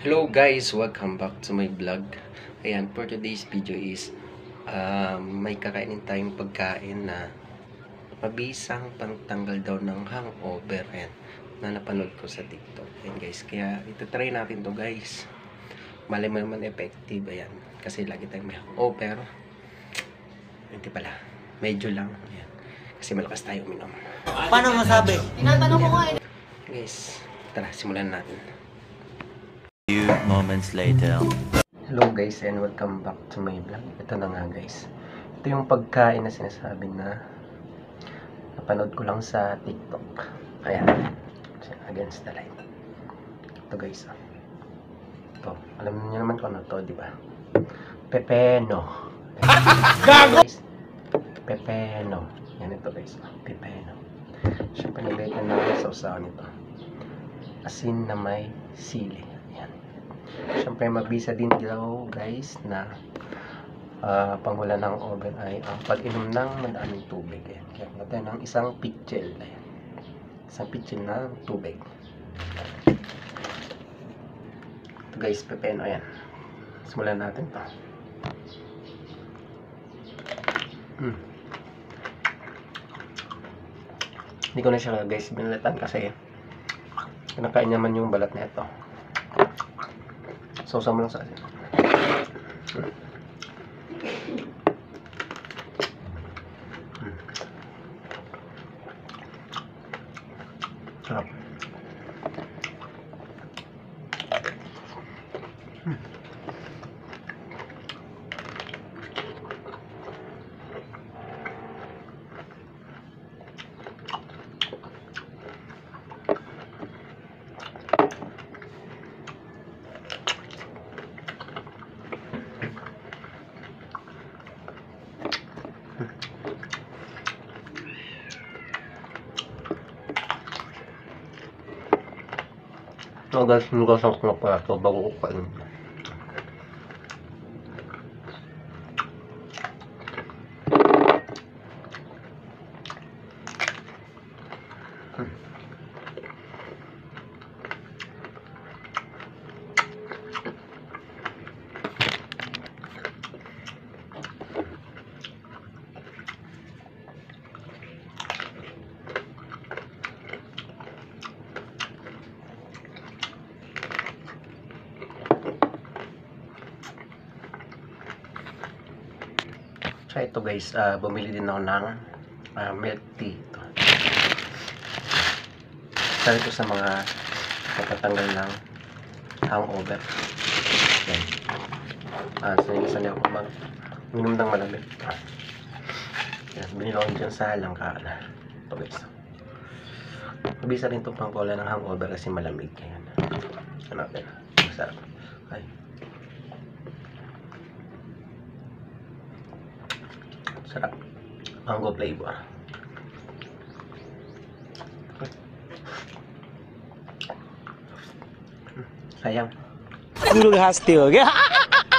Hello guys, welcome back to my vlog. Ayan, for today's video is um, may kakainin tayong pagkain na mabisang pantanggal daw ng hangover ayan, na napanood ko sa TikTok. Ayan guys, kaya ito try natin to guys. Malay mo naman effective, ayan. Kasi lagi tayong may hangover. Hindi pala, medyo lang. Ayan. Kasi malakas tayo uminom. Paano masabi? Tinatanong ko nga eh. Guys, tara, simulan natin. Few moments later. Hello guys and welcome back to my vlog. Ito na nga guys. Ito yung pagkain na sinasabi na napanood ko lang sa TikTok. Ayan. Against the light. Ito guys. ah. Ito. Alam niyo naman kung ano to, di ba? Pepeno. Gago! Pepeno. Yan ito guys. ah. Pepeno. Siyempre nilagyan na sa usawa nito. Asin na may sili. Ayan. Siyempre, mabisa din daw guys na ah panghula ng oven ay ang pag-inom ng madaming tubig. Ayan. Kaya natin ng isang pitchel. Ayan. Isang pitchel ng tubig. Ito guys, pepeno. Ayan. Simulan natin to. Mm. Hindi ko na siya guys binalatan kasi kinakain naman yung balat na ito. Sausaw mo lang sa asin. So guys, nugasan ko na pala ito bago ko kain. So ito guys, ah, bumili din ako ng ah, milk tea. Ito. Isa ito sa mga kapatanggal ng hangover. Yan. Ah, sinigasan niya ako mag minom ng malamig. Yan, binili ko dyan sa langkaan. Ito guys. Mabisa rin itong pangkola ng hangover kasi malamig. Yan. Ano natin. Masarap. Ay. Sarap. Mango flavor. Sayang. Guru hasil. Ya.